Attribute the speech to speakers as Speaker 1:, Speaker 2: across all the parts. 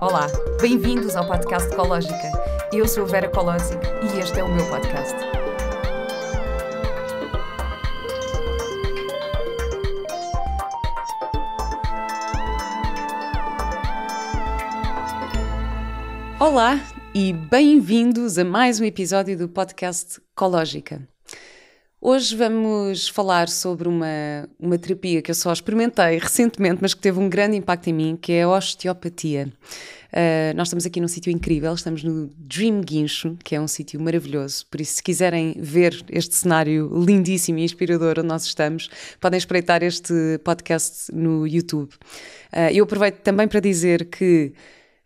Speaker 1: Olá, bem-vindos ao podcast Ecológica. Eu sou a Vera Colosic e este é o meu podcast. Olá e bem-vindos a mais um episódio do podcast Ecológica. Hoje vamos falar sobre uma, uma terapia que eu só experimentei recentemente, mas que teve um grande impacto em mim, que é a osteopatia. Uh, nós estamos aqui num sítio incrível, estamos no Dream Guincho, que é um sítio maravilhoso. Por isso, se quiserem ver este cenário lindíssimo e inspirador onde nós estamos, podem espreitar este podcast no YouTube. Uh, eu aproveito também para dizer que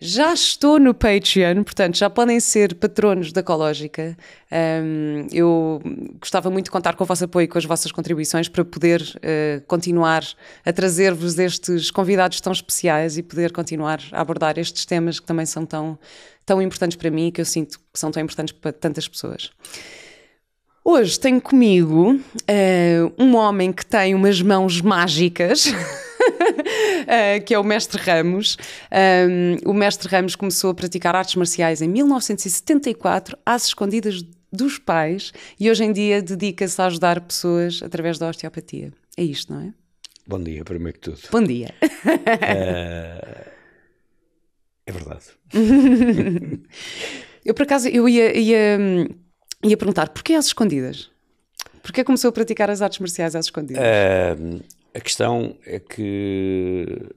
Speaker 1: já estou no Patreon, portanto já podem ser patronos da Ecológica. Um, eu gostava muito de contar com o vosso apoio e com as vossas contribuições para poder uh, continuar a trazer-vos estes convidados tão especiais e poder continuar a abordar estes temas que também são tão, tão importantes para mim e que eu sinto que são tão importantes para tantas pessoas. Hoje tenho comigo uh, um homem que tem umas mãos mágicas. uh, que é o Mestre Ramos. Um, o Mestre Ramos começou a praticar artes marciais em 1974, às escondidas dos pais, e hoje em dia dedica-se a ajudar pessoas através da osteopatia. É isto, não é?
Speaker 2: Bom dia, primeiro que tudo.
Speaker 1: Bom dia.
Speaker 2: Uh, é verdade.
Speaker 1: eu, por acaso, eu ia, ia, ia perguntar, porquê às escondidas? Porquê começou a praticar as artes marciais às escondidas?
Speaker 2: Uh, a questão é que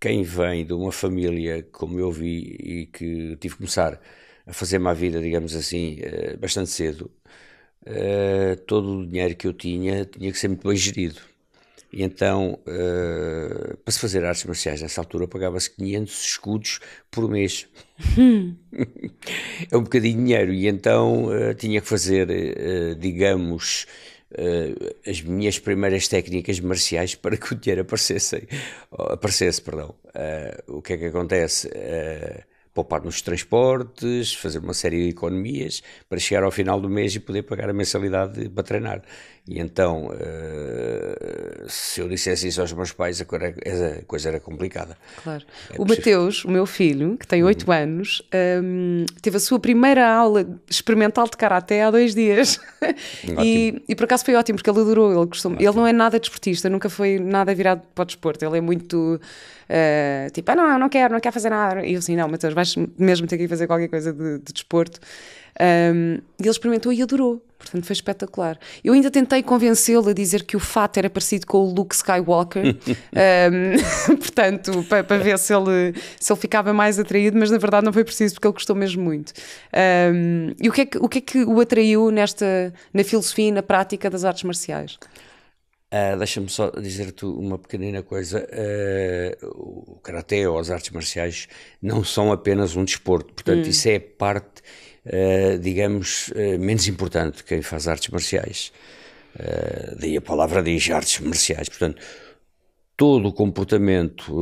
Speaker 2: quem vem de uma família como eu vi e que tive que começar a fazer uma vida, digamos assim, eh, bastante cedo, eh, todo o dinheiro que eu tinha tinha que ser muito bem gerido. E então, uh, para se fazer artes marciais nessa altura, pagava-se 500 escudos por mês. é um bocadinho de dinheiro. E então tinha que fazer, digamos, uh, as minhas primeiras técnicas marciais para que o dinheiro aparecesse, aparecesse perdão. Uh, o que é que acontece? Uh, poupar nos transportes, fazer uma série de economias para chegar ao final do mês e poder pagar a mensalidade para treinar. E então, uh, se eu dissesse isso aos meus pais, a coisa era complicada.
Speaker 1: Claro. É o Mateus, o meu filho, que tem 8 uhum. anos, um, teve a sua primeira aula experimental de karaté há dois dias. e, e, por acaso foi ótimo, porque ele adorou. Ele, gostou, ele não é nada desportista, nunca foi nada virado para o desporto. Ele é muito uh, tipo, ah, não, não quero, não quero fazer nada. E eu assim, não, Mateus, vais mesmo ter que ir fazer qualquer coisa de, de desporto. Um, e ele experimentou e adorou. Portanto, foi espetacular. Eu ainda tentei convencê-lo a dizer que o fato era parecido com o Luke Skywalker, um, portanto, para, para, ver se ele, se ele ficava mais atraído, mas na verdade não foi preciso porque ele gostou mesmo muito. Um, e o que, é que, o que é que o atraiu nesta, na filosofia e na prática das artes marciais?
Speaker 2: Uh, Deixa-me só dizer-te uma pequenina coisa: uh, o karaté ou as artes marciais não são apenas um desporto, portanto, hum. isso é parte uh, digamos, uh, menos importante quem faz artes marciais. Uh, daí a palavra diz artes marciais. Portanto, todo o comportamento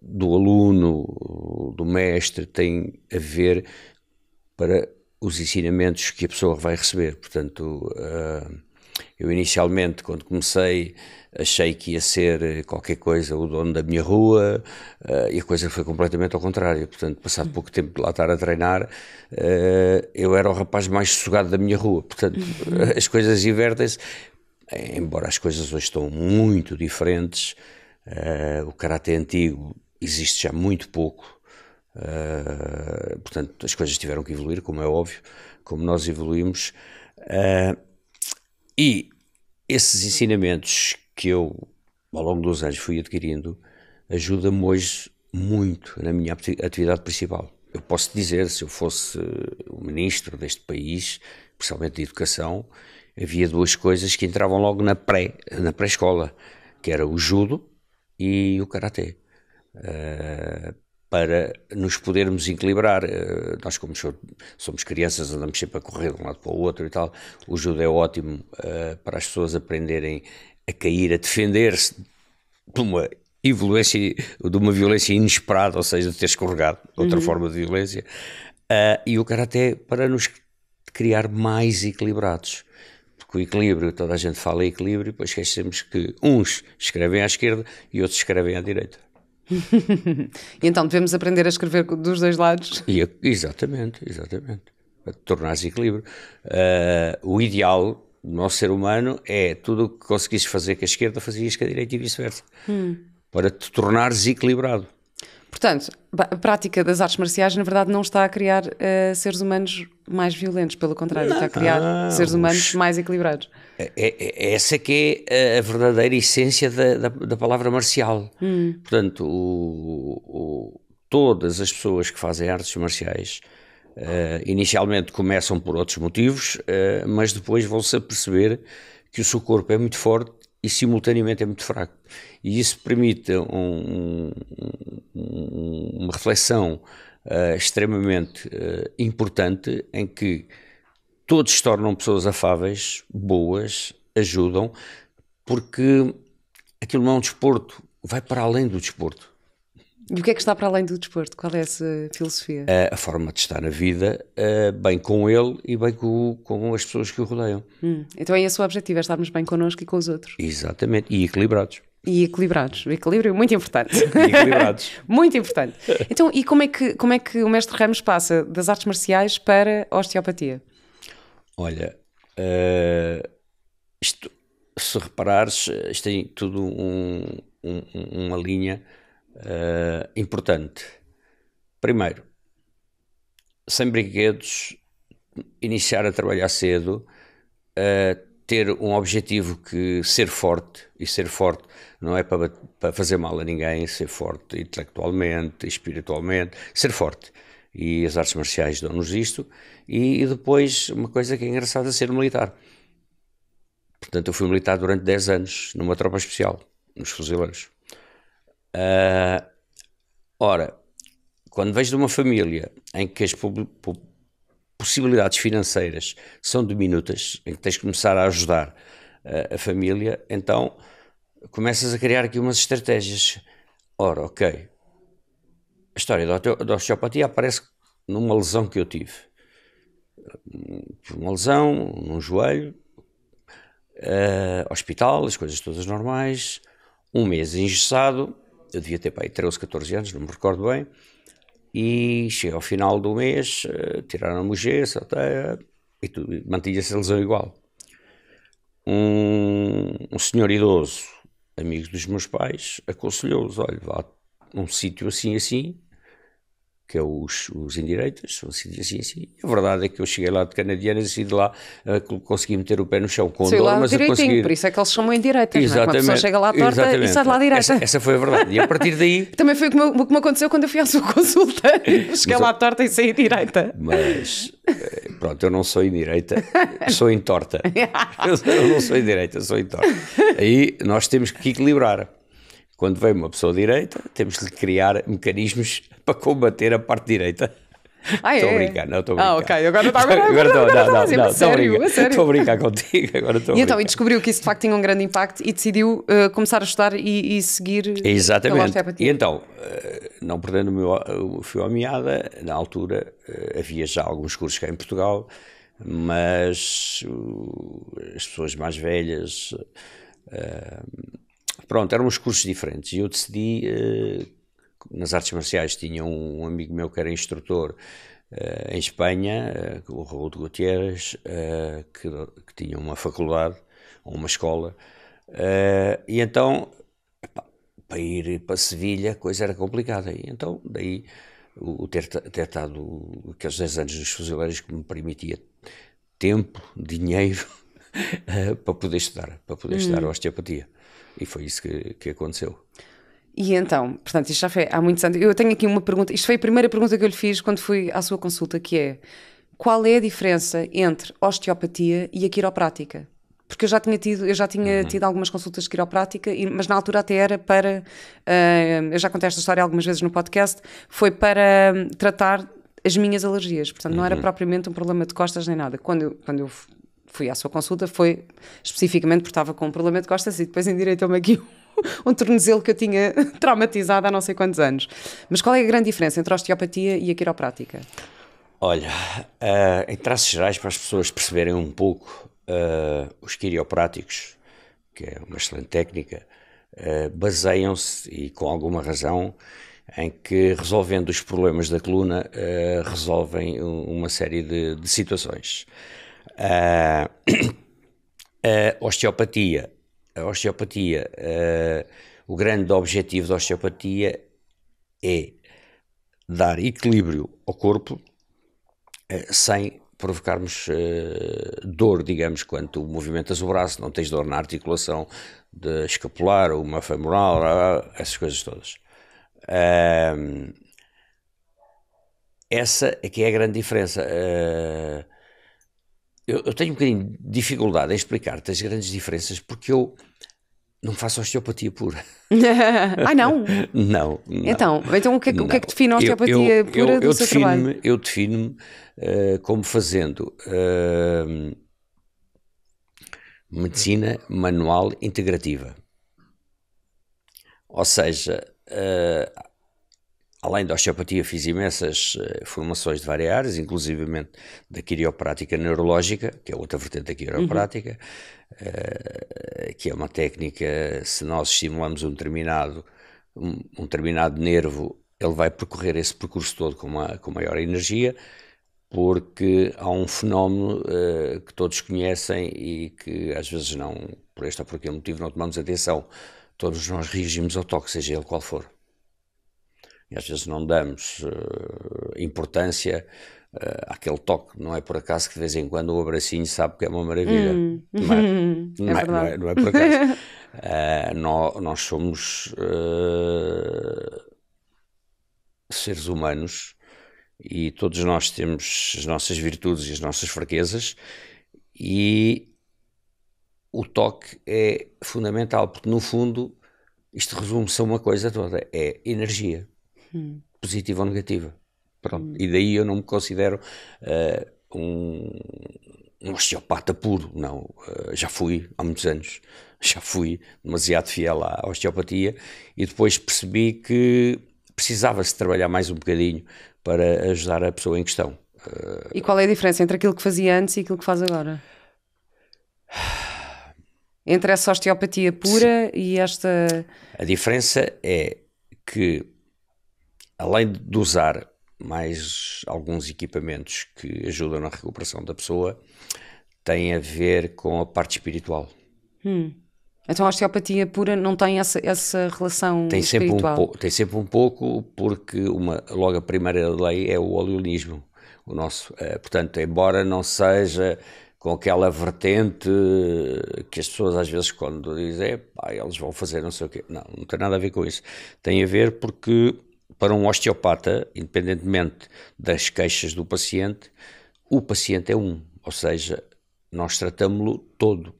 Speaker 2: do aluno, do mestre, tem a ver para os ensinamentos que a pessoa vai receber. Portanto, eu inicialmente, quando comecei achei que ia ser eh, qualquer coisa o dono da minha rua uh, e a coisa foi completamente ao contrário. Portanto, passado pouco tempo de lá estar a treinar, uh, eu era o rapaz mais sossegado da minha rua. Portanto, uhum. as coisas invertem-se. Embora as coisas hoje estão muito diferentes, uh, o karatê antigo existe já muito pouco. portanto, as coisas tiveram que evoluir, como é óbvio, como nós evoluímos. E esses ensinamentos que eu, ao longo dos anos, fui adquirindo, ajuda-me hoje muito na minha atividade principal. Eu posso dizer, se eu fosse o ministro deste país, principalmente de educação, havia duas coisas que entravam logo na pré, na pré-escola, que era o judo e o karatê. Uh, para nos podermos equilibrar. Uh, nós, como somos crianças, andamos sempre a correr de um lado para o outro e tal. O judo é ótimo uh, para as pessoas aprenderem a cair, a defender-se de uma violência, de uma violência inesperada, ou seja, de ter escorregado, outra uhum. forma de violência, uh, e o karaté para nos criar mais equilibrados. Porque o equilíbrio, toda a gente fala em equilíbrio, depois esquecemos que uns escrevem à esquerda e outros escrevem à direita.
Speaker 1: então devemos aprender a escrever dos dois lados.
Speaker 2: E, exatamente, exatamente. Para tornar-se equilíbrio. Uh, o ideal do nosso ser humano é tudo o que conseguisses fazer com a esquerda, fazias com a direita e vice-versa. Hum. Para te tornares equilibrado.
Speaker 1: Portanto, a prática das artes marciais, na verdade, não está a criar uh, seres humanos mais violentos, pelo contrário, não, está a criar seres humanos mais equilibrados.
Speaker 2: É, é, é, essa que é a verdadeira essência da, da, da palavra marcial. Hum. Portanto, o, o, todas as pessoas que fazem artes marciais uh, inicialmente começam por outros motivos, uh, mas depois vão-se a perceber que o seu corpo é muito forte e simultaneamente é muito fraco. E isso permite um, um, uma reflexão uh, extremamente uh, importante em que todos se tornam pessoas afáveis, boas, ajudam, porque aquilo não é um desporto, vai para além do desporto.
Speaker 1: E o que é que está para além do desporto? Qual é essa filosofia?
Speaker 2: A, a forma de estar na vida, uh, bem com ele e bem com, com as pessoas que o rodeiam.
Speaker 1: Hum, então é esse o objetivo, é estarmos bem connosco e com os outros.
Speaker 2: Exatamente, e equilibrados.
Speaker 1: E equilibrados. O equilíbrio é muito importante.
Speaker 2: equilibrados.
Speaker 1: muito importante. Então, e como é, que, como é que o mestre Ramos passa das artes marciais para a osteopatia?
Speaker 2: Olha, uh, isto, se reparares, isto tem tudo um, um, uma linha uh, importante. Primeiro, sem brinquedos, iniciar a trabalhar cedo, uh, ter um objetivo que ser forte, e ser forte não é para, para fazer mal a ninguém, ser forte intelectualmente, espiritualmente, ser forte. E as artes marciais dão-nos isto. E, e, depois, uma coisa que é engraçada, ser militar. Portanto, eu fui militar durante 10 anos, numa tropa especial, nos fuzileiros. Uh, ora, quando vejo de uma família em que as possibilidades financeiras são diminutas, em que tens de começar a ajudar uh, a família, então começas a criar aqui umas estratégias. Ora, ok, a história da osteopatia aparece numa lesão que eu tive. Uma lesão num joelho, uh, hospital, as coisas todas normais, um mês engessado, eu devia ter pai 13, 14 anos, não me recordo bem, e chega ao final do mês, uh, tiraram-me o gesso, até, e mantinha-se a lesão igual. Um, um, senhor idoso, amigo dos meus pais, aconselhou-os, olha, vá a um sítio assim, assim, que é os, os indireitas, assim, assim, assim. A verdade é que eu cheguei lá de canadianas e de lá uh, consegui meter o pé no chão com
Speaker 1: Sei
Speaker 2: dor,
Speaker 1: lá
Speaker 2: mas
Speaker 1: direitinho,
Speaker 2: consegui...
Speaker 1: por isso é que eles chamam indireitas, exatamente, não é? Uma pessoa chega lá torta exatamente. e sai de lá direita.
Speaker 2: Essa, essa, foi a verdade. E a partir daí...
Speaker 1: Também foi o que, me, o que me aconteceu quando eu fui à sua consulta. Cheguei lá torta e saí direita.
Speaker 2: Mas, eh, pronto, eu não sou em direita, sou em torta. eu não sou em direita, sou em torta. Aí nós temos que equilibrar. Quando vem uma pessoa direita, temos que criar mecanismos para combater a parte direita.
Speaker 1: Ah,
Speaker 2: estou
Speaker 1: é?
Speaker 2: a brincar, não estou a brincar.
Speaker 1: Ah, ok, agora está agora,
Speaker 2: agora estou, não, não, não,
Speaker 1: não,
Speaker 2: estou a brincar, estou a brincar contigo, agora estou
Speaker 1: E então, e descobriu que isso de facto tinha um grande impacto e decidiu uh, começar a estudar e, e seguir
Speaker 2: Exatamente, e então, uh, não perdendo o meu fio à meada, na altura uh, havia já alguns cursos cá em Portugal, mas as pessoas mais velhas, pronto, eram uns cursos diferentes. E eu decidi nas artes marciais tinha um amigo meu que era instrutor uh, em Espanha, uh, o Raul de Gutierrez, que, que, tinha uma faculdade, ou uma escola, e então, epá, para ir para Sevilha, a coisa era complicada, e então, daí, o, o ter, ter estado aqueles 10 anos nos fuzileiros que me permitia tempo, dinheiro, para poder estudar, para poder estudar a osteopatia. E foi isso que, que aconteceu.
Speaker 1: E então, portanto, isto já foi há muitos anos. Eu tenho aqui uma pergunta, isto foi a primeira pergunta que eu lhe fiz quando fui à sua consulta, que é qual é a diferença entre osteopatia e a quiroprática? Porque eu já tinha tido, eu já tinha uhum. tido algumas consultas de quiroprática, mas na altura até era para, uh, eu já contei esta história algumas vezes no podcast, foi para hum, tratar as minhas alergias. Portanto, não era uhum. propriamente um problema de costas nem nada. Quando eu, quando eu fui à sua consulta foi especificamente porque estava com um problema de costas e depois endireitou-me aqui um tornozelo que eu tinha traumatizado há não sei quantos anos. Mas qual é a grande diferença entre a osteopatia e a quiroprática?
Speaker 2: Olha, uh, em traços gerais, para as pessoas perceberem um pouco, uh, os quiropráticos, que é uma excelente técnica, baseiam-se, e com alguma razão, em que resolvendo os problemas da coluna resolvem uma série de, de situações. a osteopatia, a osteopatia, o grande objetivo da osteopatia é dar equilíbrio ao corpo sem provocarmos dor, digamos, quando movimentas o braço, não tens dor na articulação de escapular, uma femoral, essas coisas todas. Essa é que é a grande diferença. Eh, eu, eu, tenho um bocadinho de dificuldade em explicar-te as grandes diferenças porque eu não faço osteopatia pura.
Speaker 1: ah, não?
Speaker 2: não,
Speaker 1: não? Então, então o que, é, o que é que define a osteopatia eu, eu, pura eu, do seu trabalho?
Speaker 2: Eu defino-me uh, como fazendo uh, medicina manual integrativa. Ou seja, uh, além da osteopatia, fiz imensas formações de várias áreas, inclusivamente da quiroprática neurológica, que é outra vertente da quiroprática. Uhum uh, que é uma técnica, se nós estimulamos um determinado, um, um, determinado nervo, ele vai percorrer esse percurso todo com, uma, com maior energia, porque há um fenómeno uh, que todos conhecem e que às vezes não, por este ou por aquele motivo, não tomamos atenção. Todos nós reagimos ao toque, seja ele qual for. E às vezes não damos uh, importância uh, aquele toque, não é por acaso que de vez em quando o abracinho sabe que é uma maravilha. Hum. Não, é, não, é, não, é, não, é, por acaso. uh, nós, nós, somos uh, seres humanos e todos nós temos as nossas virtudes e as nossas fraquezas e o toque é fundamental, porque no fundo isto resume-se a uma coisa toda, é energia, hum. positiva ou negativa. Pronto. Hum. E daí eu não me considero uh, um, um, osteopata puro, não. Uh, já fui há muitos anos, já fui demasiado fiel à osteopatia e depois percebi que precisava-se trabalhar mais um bocadinho para ajudar a pessoa em questão.
Speaker 1: Uh, e qual é a diferença entre aquilo que fazia antes e aquilo que faz agora? Entre essa osteopatia pura Sim. e esta.
Speaker 2: A diferença é que, além de usar mais alguns equipamentos que ajudam na recuperação da pessoa, tem a ver com a parte espiritual.
Speaker 1: Hum. Então a osteopatia pura não tem essa, essa relação
Speaker 2: tem
Speaker 1: espiritual?
Speaker 2: Sempre um tem sempre um pouco, porque uma, logo a primeira lei é o oleonismo. O nosso, é, portanto, embora não seja com aquela vertente que as pessoas às vezes quando dizem, pá, eles vão fazer não sei o quê. Não, não tem nada a ver com isso. Tem a ver porque para um osteopata, independentemente das queixas do paciente, o paciente é um, ou seja, nós tratamos-lo todo.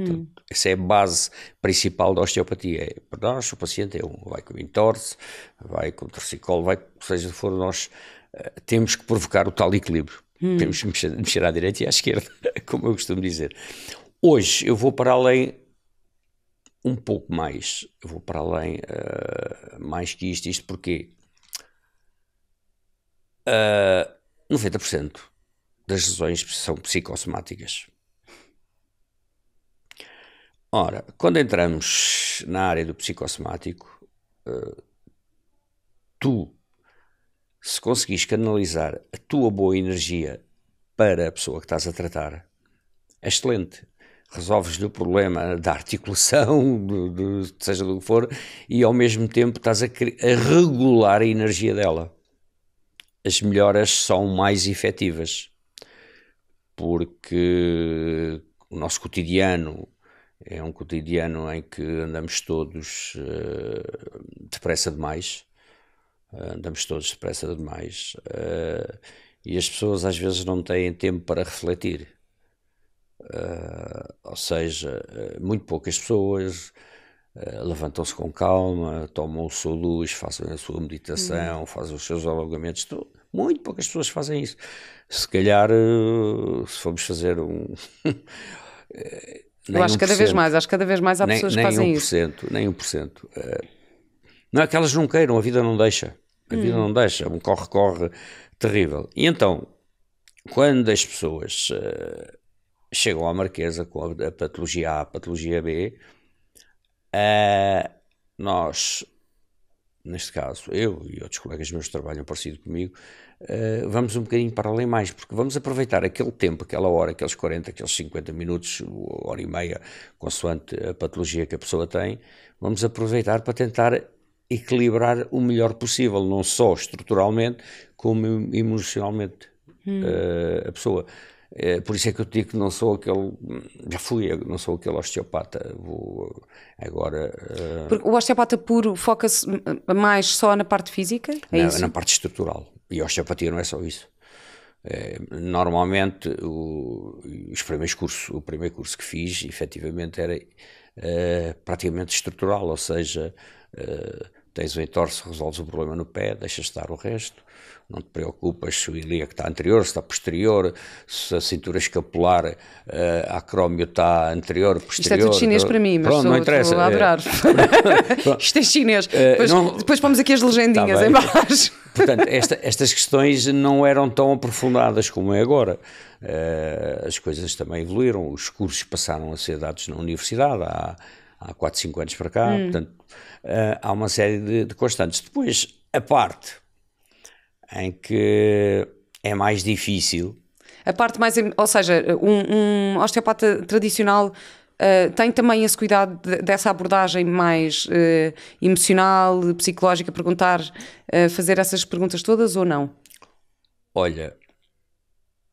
Speaker 2: Hum. essa é a base principal da osteopatia. É, para nós, o paciente é um. Vai com entorse, vai com torcicolo, vai, seja for, nós uh, temos que provocar o tal equilíbrio. Hum. Temos que mexer, mexer à direita e à esquerda, como eu costumo dizer. Hoje eu vou para além um pouco mais, vou para além, uh, mais que isto, isto porque uh, 90% das lesões são psicossomáticas. Ora, quando entramos na área do psicossomático, uh, tu, se conseguires canalizar a tua boa energia para a pessoa que estás a tratar, é excelente resolves-lhe o problema da articulação, seja do que for, e ao mesmo tempo estás a, a, regular a energia dela. As melhoras são mais efetivas, porque o nosso cotidiano é um cotidiano em que andamos todos uh, depressa demais, uh, andamos todos depressa demais, uh, e as pessoas às vezes não têm tempo para refletir Uh, ou seja, uh, muito poucas pessoas uh, levantam-se com calma, tomam o seu luz, fazem a sua meditação, uhum. fazem os seus alongamentos. Muito poucas pessoas fazem isso. Se calhar, se formos fazer um.
Speaker 1: Eu acho cada vez mais, acho que cada vez mais há nem, pessoas que fazem
Speaker 2: 1%, isso. Nem 1%. Uh, não é que elas não queiram, a vida não deixa. A vida hum. não deixa, um corre-corre terrível. E então, quando as pessoas uh, chegam à Marquesa com a, patologia A, a patologia B, Uh, nós, neste caso, eu e outros colegas meus que trabalham parecido comigo, uh, vamos um bocadinho para além mais, porque vamos aproveitar aquele tempo, aquela hora, aqueles 40, aqueles 50 minutos, hora e meia, consoante a patologia que a pessoa tem, vamos aproveitar para tentar equilibrar o melhor possível, não só estruturalmente, como emocionalmente hum. uh, a pessoa. É, por isso é que eu digo que não sou aquele, já fui, não sou aquele osteopata, vou agora...
Speaker 1: Uh, Porque o osteopata puro foca-se mais só na parte física?
Speaker 2: É na, na, parte estrutural, e a osteopatia não é só isso. É, normalmente, o, os primeiros cursos, o primeiro curso que fiz, efetivamente, era uh, praticamente estrutural, ou seja, tens o entorse, resolves o problema no pé, deixas estar o resto, não te preocupas se o ilíaco está anterior, se está posterior, se a cintura escapular, uh, acrómio está anterior, posterior.
Speaker 1: Isto é tudo chinês para mim, mas Pronto, sou, não interessa. estou a adorar. É. Isto é chinês. Depois, não, depois pomos aqui as legendinhas tá em baixo.
Speaker 2: Portanto, esta, estas questões não eram tão aprofundadas como é agora. Uh, as coisas também evoluíram, os cursos passaram a ser dados na universidade há, há 4, 5 anos para cá, hum. portanto, uh, há uma série de, de constantes. Depois, a parte em que é mais difícil.
Speaker 1: A parte mais, ou seja, um, um osteopata tradicional uh, tem também esse cuidado de, dessa abordagem mais uh, emocional, psicológica, perguntar, uh, fazer essas perguntas todas ou não?
Speaker 2: Olha.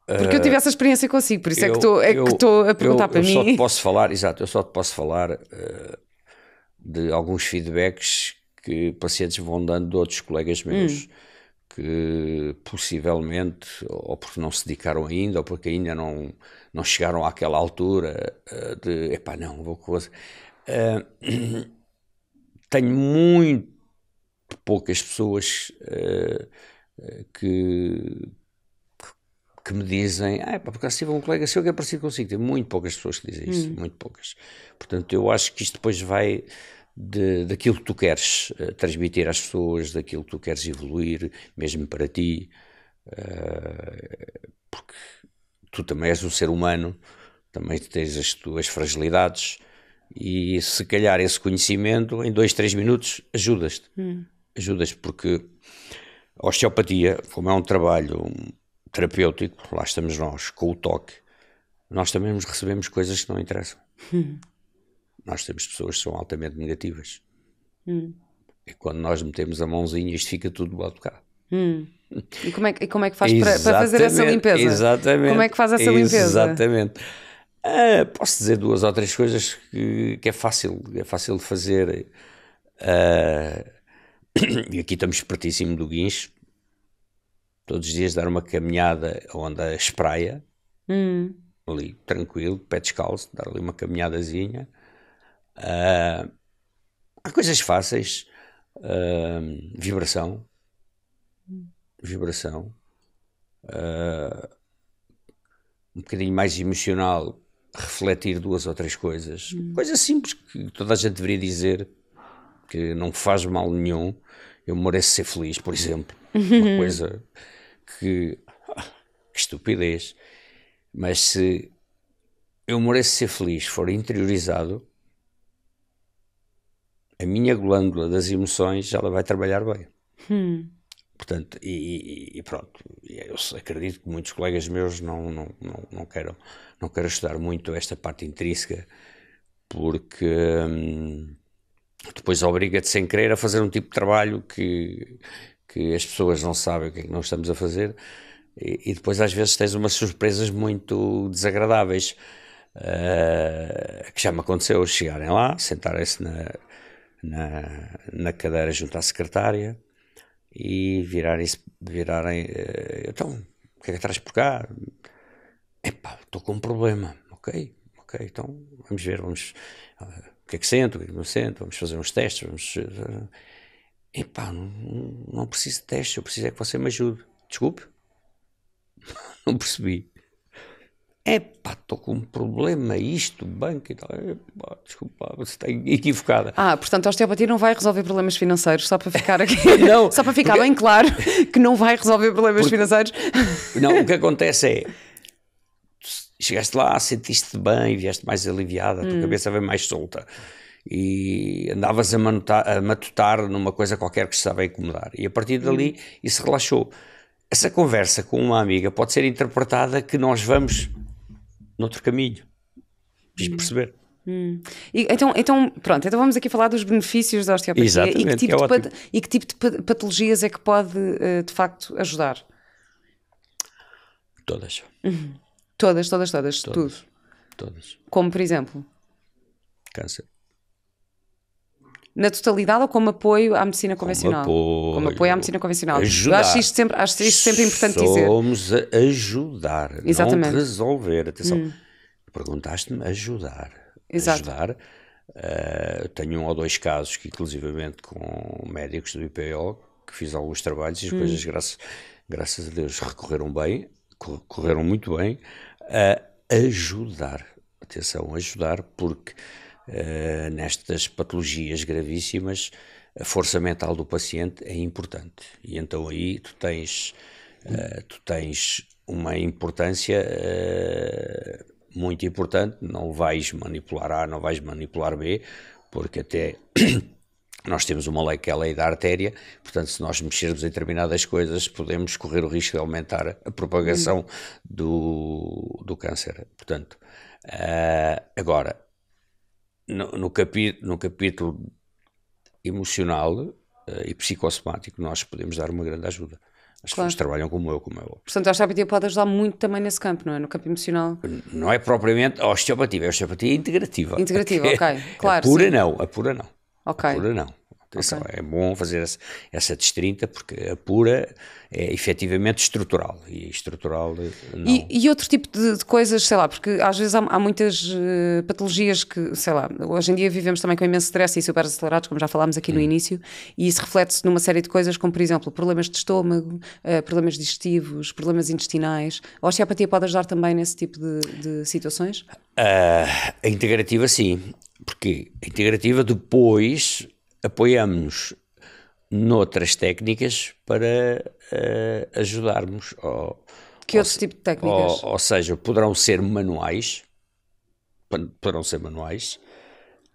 Speaker 1: Porque eu tive essa experiência consigo, por isso eu, é que estou é que a perguntar
Speaker 2: eu,
Speaker 1: para
Speaker 2: eu
Speaker 1: mim.
Speaker 2: Eu só te posso falar, exato, eu só te posso falar de alguns feedbacks que pacientes vão dando de outros colegas meus. Hum que possivelmente, ou porque não se dedicaram ainda, ou porque ainda não, não chegaram àquela altura uh, de, epá, não, vou coisa. Uh, tenho muito poucas pessoas uh, que, que me dizem, ah, epá, porque tive um colega seu que é parecido consigo. Tem muito poucas pessoas que dizem isso, hum. muito poucas. Portanto, eu acho que isto depois vai de, daquilo que tu queres uh, transmitir às pessoas, daquilo que tu queres evoluir, mesmo para ti, uh, porque tu também és um ser humano, também tens as tuas fragilidades e se calhar esse conhecimento em dois, três minutos ajudas-te. Hum. Ajudas porque a osteopatia, como é um trabalho terapêutico, lá estamos nós, com o toque, nós também recebemos coisas que não interessam. Hum. Nós temos pessoas que são altamente negativas. Hum. E quando nós metemos a mãozinha, isto fica tudo do lado de cá.
Speaker 1: Hum. E como é, que, como é que faz para, para, fazer essa limpeza?
Speaker 2: Exatamente.
Speaker 1: Como é que faz essa limpeza?
Speaker 2: Exatamente. Uh, posso dizer duas ou três coisas que, que é fácil, é fácil de fazer. Uh, e aqui estamos pertíssimo do guincho. Todos os dias dar uma caminhada onde a espraia, hum. ali tranquilo, pé descalço, dar ali uma caminhadazinha. Uh, há coisas fáceis, uh, vibração, vibração, uh, um bocadinho mais emocional, refletir duas ou três coisas, hum. coisas simples que toda a gente deveria dizer, que não faz mal nenhum. Eu mereço ser feliz, por exemplo, uma coisa que, que estupidez, mas se eu mereço ser feliz for interiorizado, a minha glândula das emoções ela vai trabalhar bem. Hum. Portanto, e, e, pronto, eu acredito que muitos colegas meus não, não, não, não, queiram, não queiram estudar muito esta parte intrínseca, porque hum, depois obriga-te sem querer a fazer um tipo de trabalho que, que as pessoas não sabem o que é que nós estamos a fazer, e, e depois às vezes tens umas surpresas muito desagradáveis. Uh, que já me aconteceu chegarem lá, sentarem-se na, na, na cadeira junto à secretária e virarem, virarem uh, então, o que é que traz por cá? Epá, estou com um problema, ok, ok, então vamos ver, vamos, uh, o que é que sento, o que é que não sento, vamos fazer uns testes, vamos, uh, epá, não, não preciso de testes, eu preciso é que você me ajude, desculpe, não percebi, Epá, estou com um problema, isto, banco e tal. Epá, desculpa, você está equivocada.
Speaker 1: Ah, portanto, a osteopatia não vai resolver problemas financeiros, só para ficar aqui. não, só para ficar porque... bem claro que não vai resolver problemas porque... financeiros.
Speaker 2: Não, o que acontece é. Chegaste lá, sentiste-te bem, vieste mais aliviada, a tua hum. cabeça vem mais solta. e andavas a, manutar, a matutar numa coisa qualquer que estava a incomodar. E a partir dali hum. isso relaxou. Essa conversa com uma amiga pode ser interpretada que nós vamos noutro caminho. Quis hum. perceber.
Speaker 1: Hum. E, então, então, pronto, então vamos aqui falar dos benefícios da osteopatia
Speaker 2: Exatamente,
Speaker 1: e que, tipo
Speaker 2: é
Speaker 1: de, e que tipo de patologias é que pode eh, de facto ajudar?
Speaker 2: Todas.
Speaker 1: Uhum. Todas, todas, todas, todas, tudo.
Speaker 2: Todas.
Speaker 1: Como por exemplo?
Speaker 2: Câncer.
Speaker 1: Na totalidade ou como apoio à medicina convencional?
Speaker 2: Como apoio,
Speaker 1: como apoio à medicina convencional.
Speaker 2: Ajudar.
Speaker 1: Eu acho isto sempre, acho isto sempre importante dizer.
Speaker 2: Somos a ajudar,
Speaker 1: Exatamente.
Speaker 2: não resolver. Atenção, hum. perguntaste-me ajudar.
Speaker 1: Exato.
Speaker 2: Ajudar. Uh, tenho um ou dois casos que, inclusivamente, com médicos do IPO, que fiz alguns trabalhos e as hum. coisas, graças, graças a Deus, recorreram bem, correram muito bem, a ajudar. Atenção, ajudar, porque uh, nestas patologias gravíssimas, a força mental do paciente é importante. E então aí tu tens, uh, tu tens uma importância uh, muito importante. Não vais manipular A, não vais manipular B, porque até nós temos uma lei que é a lei da artéria, portanto, se nós mexermos em determinadas coisas, podemos correr o risco de aumentar a propagação hum. do, do câncer. Portanto, uh, agora, no, no, capi, no capítulo emocional uh, e psicossomático, nós podemos dar uma grande ajuda. As claro. pessoas trabalham como eu, como eu.
Speaker 1: Portanto, a osteopatia pode ajudar muito também nesse campo, não é? No campo emocional.
Speaker 2: Não é propriamente a osteopatia, é a osteopatia integrativa.
Speaker 1: Integrativa, ok, claro.
Speaker 2: A pura
Speaker 1: sim.
Speaker 2: não, a pura não.
Speaker 1: Ok.
Speaker 2: A pura não. Atenção, okay. é bom fazer essa, essa destrinta porque a pura é efetivamente estrutural e estrutural não.
Speaker 1: E, e outro tipo de, de, coisas, sei lá, porque às vezes há, há muitas uh, patologias que, sei lá, hoje em dia vivemos também com imenso stress e super acelerados, como já falámos aqui hum. no início, e isso reflete-se numa série de coisas, como por exemplo problemas de estômago, uh, problemas digestivos, problemas intestinais. A osteopatia pode ajudar também nesse tipo de, de situações?
Speaker 2: Uh, a integrativa, sim. Porque a integrativa depois apoiamos-nos noutras técnicas para uh, ajudarmos. Ou,
Speaker 1: que outro tipo de técnicas?
Speaker 2: Ou, ou, seja, poderão ser manuais, poderão ser manuais.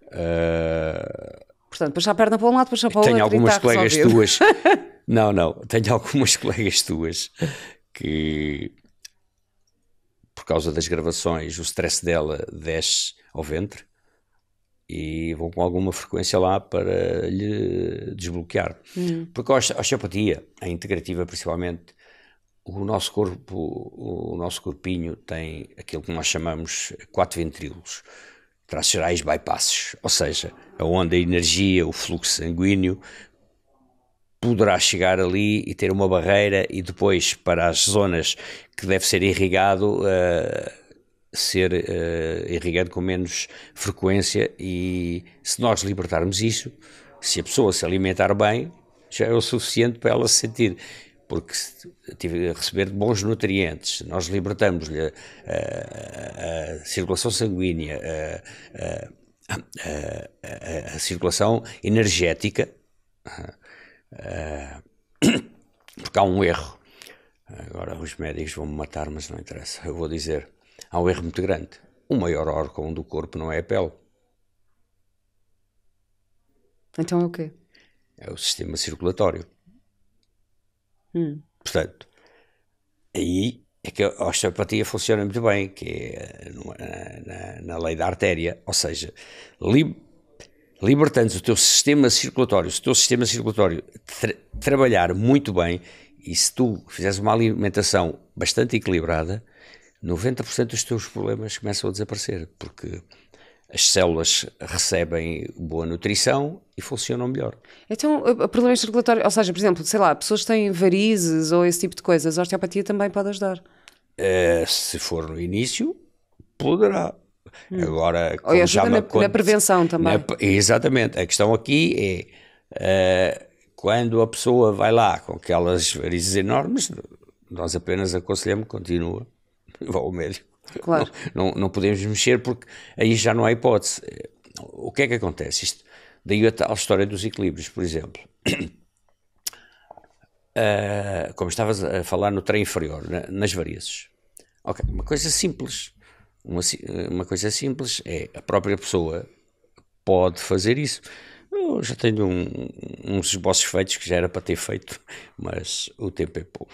Speaker 2: Uh,
Speaker 1: Portanto, puxar a perna para um lado, puxar para o outro.
Speaker 2: Tenho algumas colegas tuas. não, não, tenho algumas colegas tuas que, por causa das gravações, o stress dela desce ao ventre e vão com alguma frequência lá para lhe desbloquear. Hum. Porque a osteopatia, a integrativa principalmente, o nosso corpo, o nosso corpinho tem aquilo que nós chamamos quatro ventrículos, traços gerais bypasses, ou seja, onde a energia, o fluxo sanguíneo poderá chegar ali e ter uma barreira e depois para as zonas que deve ser irrigado uh, ser uh, irrigado com menos frequência e se nós libertarmos isso, se a pessoa se alimentar bem, já é o suficiente para ela se sentir porque tive a receber bons nutrientes, nós libertamos-lhe a, a, a, circulação sanguínea, a, a circulação energética, porque há um erro. Agora os médicos vão me matar, mas não interessa. Eu vou dizer há um erro muito grande. O maior órgão do corpo não é a pele.
Speaker 1: Então é o quê?
Speaker 2: É o sistema circulatório.
Speaker 1: Hum.
Speaker 2: Portanto, aí é que a osteopatia funciona muito bem, que é na, na, na lei da artéria, ou seja, li, libertando o teu sistema circulatório, se o teu sistema circulatório tra trabalhar muito bem, e se tu fizeres uma alimentação bastante equilibrada, 90% dos teus problemas começam a desaparecer, porque as células recebem boa nutrição e funcionam melhor.
Speaker 1: Então, problemas circulatórios, ou seja, por exemplo, sei lá, pessoas têm varizes ou esse tipo de coisas, a osteopatia também pode ajudar?
Speaker 2: Uh, se for no início, poderá. Hum. Agora,
Speaker 1: ou ajuda na, na, prevenção também. Na,
Speaker 2: exatamente. A questão aqui é uh, quando a pessoa vai lá com aquelas varizes enormes, nós apenas aconselhamos que continua vá ao médico.
Speaker 1: Claro.
Speaker 2: Não, não, não, podemos mexer porque aí já não há hipótese. O que é que acontece? Isto, daí a tal história dos equilíbrios, por exemplo. Uh, como estavas a falar no trem inferior, na, nas varizes. Ok, uma coisa simples. Uma, uma coisa simples é a própria pessoa pode fazer isso. Eu já tenho um, uns esboços feitos que já era para ter feito, mas o tempo é pouco.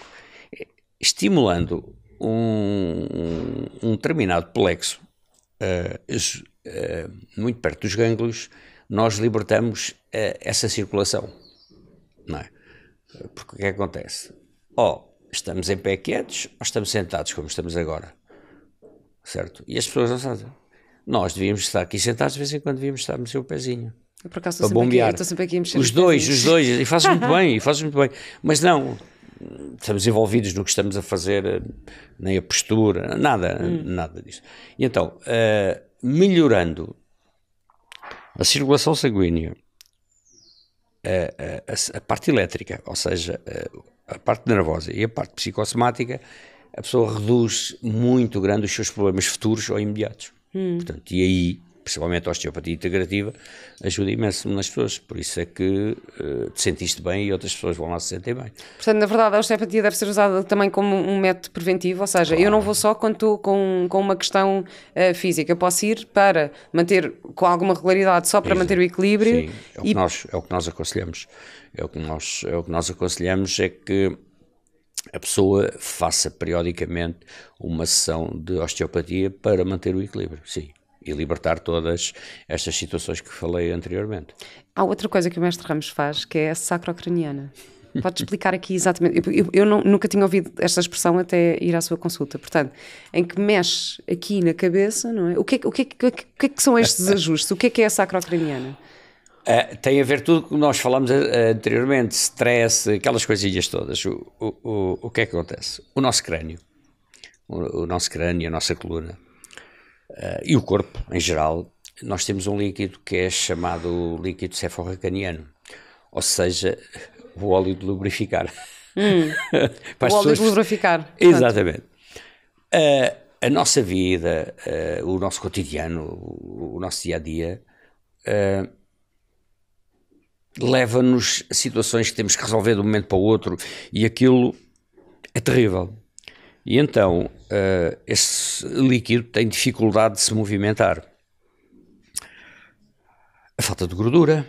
Speaker 2: Estimulando um, um determinado plexo, uh, uh, muito perto dos gânglios, nós libertamos uh, essa circulação. Não é? Porque o que, é acontece? Ou estamos em pé quietos, ou estamos sentados, como estamos agora. Certo? E as pessoas não sabem. Nós devíamos estar aqui sentados, de vez em quando devíamos estar a mexer o pezinho.
Speaker 1: Eu, por acaso, estou sempre, bombear. Aqui, estou sempre aqui a mexer
Speaker 2: os dois, os dois, e fazes muito bem, e fazes muito bem. Mas não, estamos envolvidos no que estamos a fazer, nem a postura, nada, hum. nada disso. E então, uh, melhorando a circulação sanguínea, a, a, a, parte elétrica, ou seja, a, a parte nervosa e a parte psicossomática, a pessoa reduz muito grande os seus problemas futuros ou imediatos. Hum. Portanto, e aí principalmente a osteopatia integrativa, ajuda imenso nas pessoas. Por isso é que uh, te sentiste bem e outras pessoas vão lá se sentir bem.
Speaker 1: Portanto, na verdade, a osteopatia deve ser usada também como um método preventivo, ou seja, claro. eu não vou só quando estou com, com uma questão uh, física, eu posso ir para manter com alguma regularidade, só para Exato. manter o equilíbrio.
Speaker 2: Sim, é o, e... que nós, é o que nós aconselhamos. É o que nós, é o que nós aconselhamos é que a pessoa faça periodicamente uma sessão de osteopatia para manter o equilíbrio, sim e libertar todas estas situações que falei anteriormente.
Speaker 1: Há outra coisa que o mestre Ramos faz, que é a sacrocraniana. Pode explicar aqui exatamente? Eu, eu, eu não, nunca tinha ouvido esta expressão até ir à sua consulta. Portanto, em que mexe aqui na cabeça, não é? O que, é, o que, o que, o que, é que são estes ajustes? O que é que é a sacrocraniana?
Speaker 2: Uh, tem a ver tudo o que nós falamos uh, anteriormente, stress, aquelas coisinhas todas. O, o, o, o que é que acontece? O nosso crânio, o, o nosso crânio, a nossa coluna, uh, e o corpo em geral, nós temos um líquido que é chamado líquido cefalracaniano, ou seja, o óleo de lubrificar.
Speaker 1: Hum, o óleo de lubrificar.
Speaker 2: Exatamente. Uh, a nossa vida, uh, o nosso cotidiano, o, o, nosso dia a dia, uh, leva-nos a situações que temos que resolver de um momento para o outro e aquilo é terrível. E então uh, esse líquido tem dificuldade de se movimentar. A falta de gordura.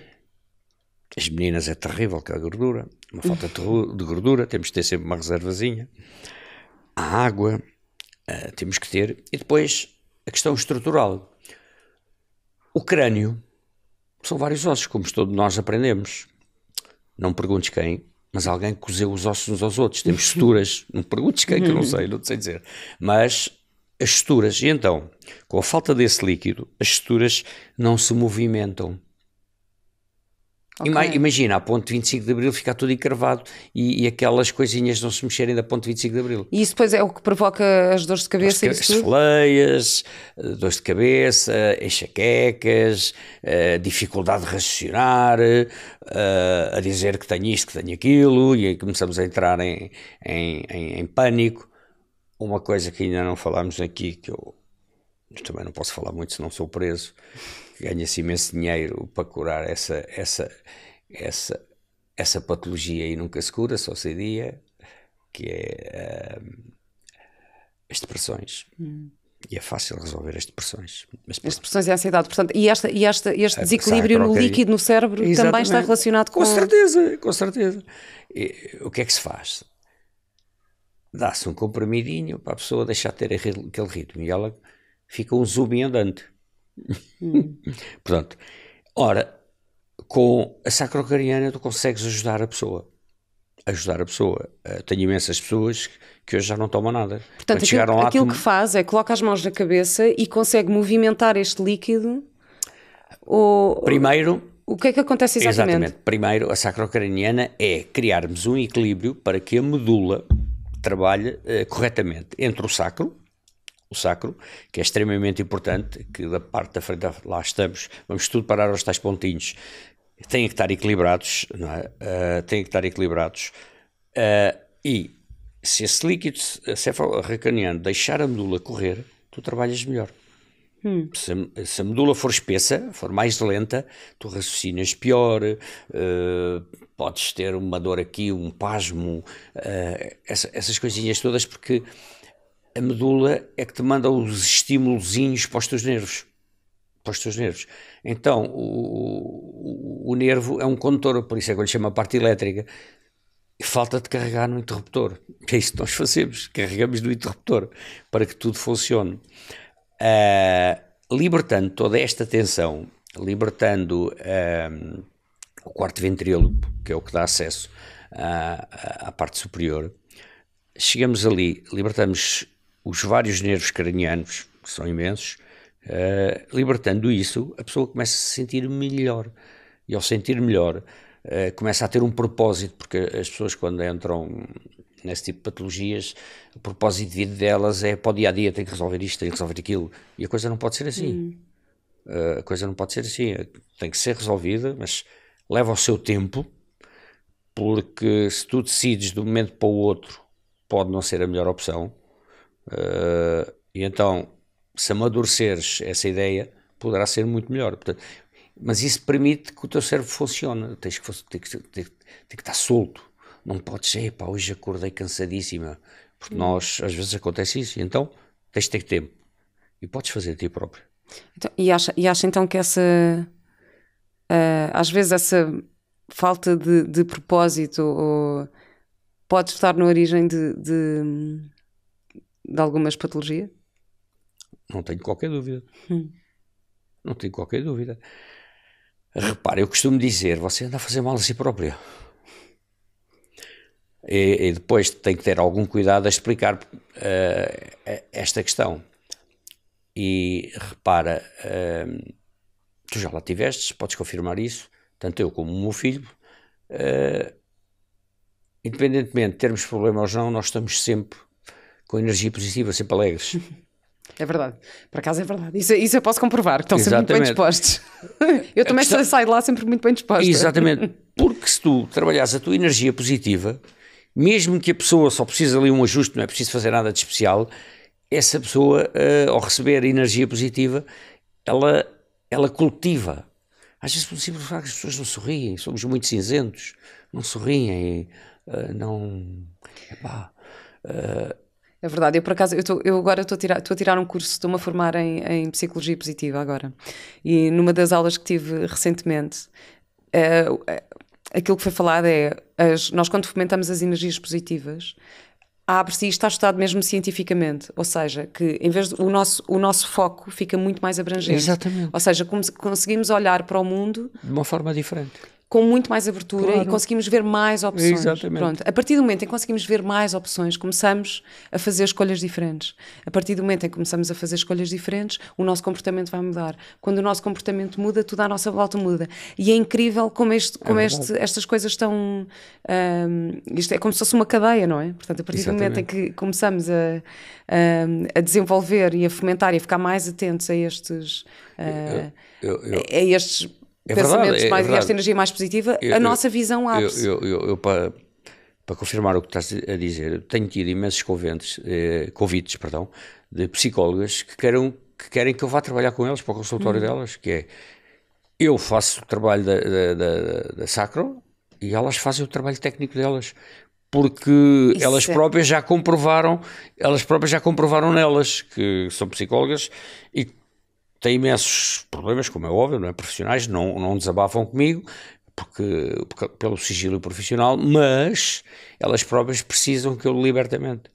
Speaker 2: As meninas é terrível que a gordura. Uma falta de gordura, temos que ter sempre uma reservazinha. A água, uh, temos que ter. E depois a questão estrutural. O crânio são vários ossos, como todos nós aprendemos. Não perguntes quem, mas alguém cozeu os ossos uns aos outros. Temos suturas, não perguntes quem, que eu não sei, não sei dizer. Mas as suturas, e então, com a falta desse líquido, as suturas não se movimentam. Okay. Imagina, a ponto 25 de Abril ficar tudo encravado e, e, aquelas coisinhas não se mexerem da ponto 25 de Abril.
Speaker 1: E isso depois é o que provoca as dores de cabeça?
Speaker 2: As celeias, eh, dores de cabeça, enxaquecas, uh, dificuldade de raciocinar, uh, a dizer que tenho isto, que tenho aquilo, e aí começamos a entrar em, em, em, em pânico. Uma coisa que ainda não falámos aqui, que eu, eu também não posso falar muito se não sou preso, ganha-se imenso dinheiro para curar essa, essa, essa, essa patologia e nunca se cura, só se dia, que é uh, as depressões. Hum. E é fácil resolver as depressões.
Speaker 1: Mas, as depressões e a ansiedade, portanto, e, esta, e esta, este desequilíbrio no líquido no cérebro Exatamente. também está relacionado com...
Speaker 2: Com certeza, com certeza. E, o que é que se faz? Dá-se um comprimidinho para a pessoa deixar de ter aquele ritmo e ela fica um zoom andante. Hum. Portanto, ora, com a sacrocariana tu consegues ajudar a pessoa. Ajudar a pessoa. Uh, tenho imensas pessoas que hoje já não tomam nada.
Speaker 1: Portanto, aquilo, lá, aquilo tu... que faz é coloca as mãos na cabeça e consegue movimentar este líquido. Ou...
Speaker 2: Primeiro,
Speaker 1: o que é que acontece exatamente? Exatamente.
Speaker 2: Primeiro, a sacrocraniana é criarmos um equilíbrio para que a medula trabalhe uh, corretamente entre o sacro, o sacro, que é extremamente importante, que da parte da frente lá estamos, vamos tudo parar aos tais pontinhos, têm que estar equilibrados, não é? Uh, têm que estar equilibrados, uh, e se esse líquido cefalorraquiano deixar a medula correr, tu trabalhas melhor. Hum. Se, a, se, a medula for espessa, for mais lenta, tu raciocinas pior, uh, podes ter uma dor aqui, um pasmo, essa, essas coisinhas todas, porque a medula é que te manda os estímulozinhos para os teus nervos. para os teus nervos. Então, o, o, o nervo é um condutor, por isso é que eu lhe chamo a parte elétrica. Falta de carregar no interruptor. É isso que nós fazemos. Carregamos no interruptor para que tudo funcione. Uh, libertando toda esta tensão, libertando uh, o quarto ventríloco, que é o que dá acesso à, à parte superior, chegamos ali, libertamos os vários nervos cranianos, que são imensos, uh, libertando isso, a pessoa começa a se sentir melhor. E ao sentir melhor, uh, começa a ter um propósito, porque as pessoas quando entram nesse tipo de patologias, o propósito de vida delas é para o dia a dia, tem que resolver isto, tem que resolver aquilo. E a coisa não pode ser assim. Hum. Uh, a coisa não pode ser assim. Tem que ser resolvida, mas leva o seu tempo, porque se tu decides de um momento para o outro, pode não ser a melhor opção. Uh, e então, se amadureceres essa ideia, poderá ser muito melhor. Portanto, mas isso permite que o teu cérebro funcione. Tens que, tem que, tem, tem que estar solto. Não podes ser, pá, hoje acordei cansadíssima. Porque hum. nós, às vezes acontece isso. Então, tens de ter tempo. E podes fazer a ti próprio.
Speaker 1: Então, e, acha, e acha então que essa. Uh, às vezes essa falta de, de propósito ou, pode estar na origem de, de, de algumas patologias?
Speaker 2: Não tenho qualquer dúvida. Hum. Não tenho qualquer dúvida. Repare, eu costumo dizer: você anda a fazer mal a si própria. E, e depois tem que ter algum cuidado a explicar uh, esta questão. E repara, uh, tu já lá tiveste, podes confirmar isso, tanto eu como o meu filho. Uh, independentemente de termos problemas ou não, nós estamos sempre com energia positiva, sempre alegres.
Speaker 1: É verdade. Por acaso é verdade. Isso, isso eu posso comprovar, que estão Exatamente. sempre muito bem dispostos. Eu também questão... saio de lá sempre muito bem disposto.
Speaker 2: Exatamente. Porque se tu trabalhas a tua energia positiva, mesmo que a pessoa só precise ali um ajuste, não é preciso fazer nada de especial, essa pessoa, uh, ao receber energia positiva, ela, ela cultiva. Às vezes, por simples as pessoas não sorriem, somos muito cinzentos, não sorriem, uh, não. Epá, uh,
Speaker 1: é verdade, eu por acaso, eu, tô, eu agora estou a, tirar, a tirar um curso, estou-me a formar em, em Psicologia Positiva agora. E numa das aulas que tive recentemente, uh, aquilo que foi falado é, as, nós quando fomentamos as energias positivas, abre-se e está estudado mesmo cientificamente, ou seja, que em vez de, o nosso o nosso foco fica muito mais abrangente.
Speaker 2: Exatamente.
Speaker 1: Ou seja, conseguimos olhar para o mundo
Speaker 2: de uma forma diferente
Speaker 1: com muito mais abertura claro. e conseguimos ver mais opções. Exatamente. Pronto. A partir do momento em que conseguimos ver mais opções, começamos a fazer escolhas diferentes. A partir do momento em que começamos a fazer escolhas diferentes, o nosso comportamento vai mudar. Quando o nosso comportamento muda, tudo à nossa volta muda. E é incrível como, este, como é este, estas coisas estão. Um, isto é como se fosse uma cadeia, não é? Portanto, a partir Exatamente. do momento em que começamos a, a, a, desenvolver e a fomentar e a ficar mais atentos a estes. Uh, eu, eu, eu, a estes é pensamentos verdade, é mais, é esta energia mais positiva, eu, a nossa visão abre-se.
Speaker 2: Eu, eu, eu, para, para confirmar o que estás a dizer, tenho tido imensos convites, eh, convites perdão, de psicólogas que, querem que querem que eu vá trabalhar com eles para o consultório hum. delas, que é eu faço o trabalho da, da, da, da Sacro e elas fazem o trabalho técnico delas porque Isso elas é. próprias já comprovaram, elas próprias já comprovaram nelas que são psicólogas e têm imensos problemas, como é óbvio, não é? profissionais, não, não desabafam comigo, porque, porque, pelo sigilo profissional, mas elas próprias precisam que eu liberte a mente.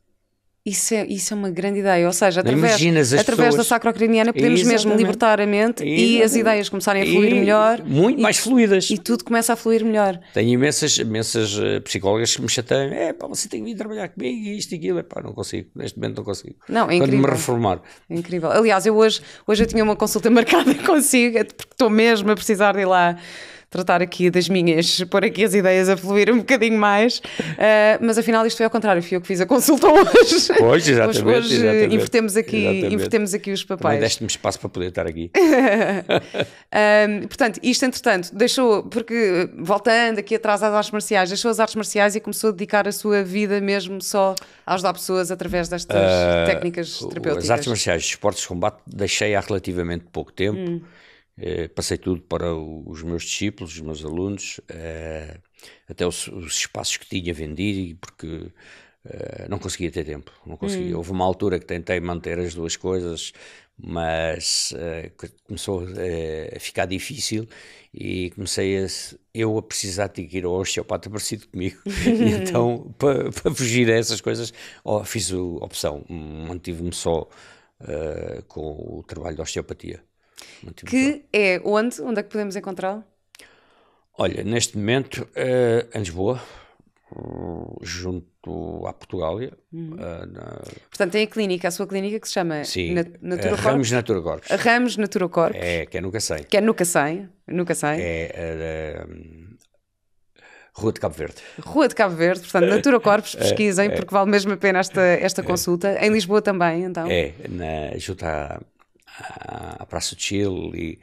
Speaker 1: Isso é, isso é uma grande ideia, ou seja, através, através pessoas... da sacrocraniana podemos Exatamente. mesmo libertar a mente Exatamente. e as ideias começarem a fluir e, melhor.
Speaker 2: Muito e, mais fluídas.
Speaker 1: E tudo começa a fluir melhor.
Speaker 2: Tenho imensas, imensas uh, psicólogas que me chateiam, é pá, você tem que vir trabalhar comigo e isto e aquilo, é pá, não consigo, neste momento não consigo.
Speaker 1: Não, é incrível.
Speaker 2: Quando me reformar.
Speaker 1: É incrível. Aliás, eu hoje, hoje eu tinha uma consulta marcada consigo, é porque estou mesmo a precisar de ir lá tratar aqui das minhas, pôr aqui as ideias a fluir um bocadinho mais, uh, mas afinal isto foi ao contrário, fui eu que fiz a consulta hoje.
Speaker 2: Pois, exatamente. Hoje, hoje exatamente,
Speaker 1: invertemos, aqui, exatamente. invertemos aqui os papéis.
Speaker 2: deste-me espaço para poder estar aqui.
Speaker 1: um, portanto, isto entretanto deixou, porque voltando aqui atrás às artes marciais, deixou as artes marciais e começou a dedicar a sua vida mesmo só a ajudar pessoas através destas uh, técnicas terapêuticas.
Speaker 2: As artes marciais, esportes de combate, deixei há relativamente pouco tempo. Hum eh, passei tudo para os meus discípulos, os meus alunos, eh, até os, os, espaços que tinha vendido, porque uh, não conseguia ter tempo. Não conseguia. Hum. Houve uma altura que tentei manter as duas coisas, mas começou a ficar difícil e comecei a, eu a precisar de ir ao osteopata parecido comigo. então, para, fugir a essas coisas, oh, fiz a opção, mantive-me só com o trabalho de osteopatia.
Speaker 1: Que só. é onde? Onde é que podemos encontrá-lo?
Speaker 2: Olha, neste momento, uh, em Lisboa, junto à Portugália. Uhum. Uh,
Speaker 1: na... Portanto, tem a clínica, a sua clínica que se chama
Speaker 2: Sim, Nat Natura Ramos Natura Corpus.
Speaker 1: Ramos Natura Corpus.
Speaker 2: É, que é nunca sei.
Speaker 1: Que é nunca sei. Nunca sei.
Speaker 2: É, Rua de Cabo Verde.
Speaker 1: Rua de Cabo Verde, portanto, Natura Corpus, pesquisem, é, é. porque vale mesmo a pena esta, esta consulta. Em Lisboa também, então?
Speaker 2: É, na, junto à, à Praça de Chile e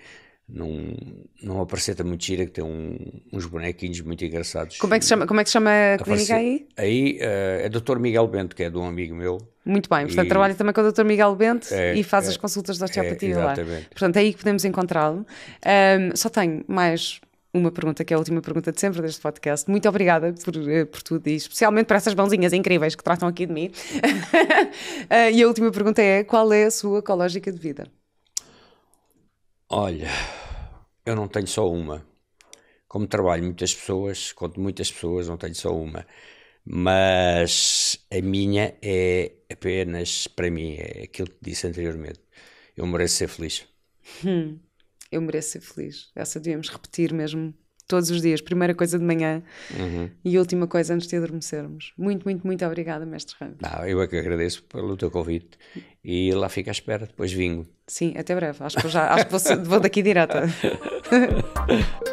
Speaker 2: num, numa parceta muito gira que tem um, uns bonequinhos muito engraçados.
Speaker 1: Como é que se chama, como é que chama a, clínica aí?
Speaker 2: Aí uh, é Dr. Miguel Bento, que é de um amigo meu.
Speaker 1: Muito bem, portanto e... trabalha também com o Dr. Miguel Bento é, e faz é, as consultas de osteopatia é, lá. Portanto é aí que podemos encontrá-lo. Um, só tenho mais uma pergunta, que é a última pergunta de sempre deste podcast. Muito obrigada por, eh, por tudo e especialmente por essas mãozinhas incríveis que tratam aqui de mim. uh, e a última pergunta é: qual é a sua ecológica de vida?
Speaker 2: Olha, eu não tenho só uma. Como trabalho muitas pessoas, conto muitas pessoas, não tenho só uma. Mas a minha é apenas para mim, é aquilo que disse anteriormente. Eu mereço ser feliz.
Speaker 1: Hum, eu mereço ser feliz. Essa devíamos repetir mesmo todos os dias. Primeira coisa de manhã uhum. e última coisa antes de adormecermos. Muito, muito, muito obrigada, Mestre Ramos.
Speaker 2: Não, eu é que agradeço pelo teu convite e lá fico à espera, depois vingo.
Speaker 1: Sim, até breve. Acho que, já, acho que vou, vou daqui direta.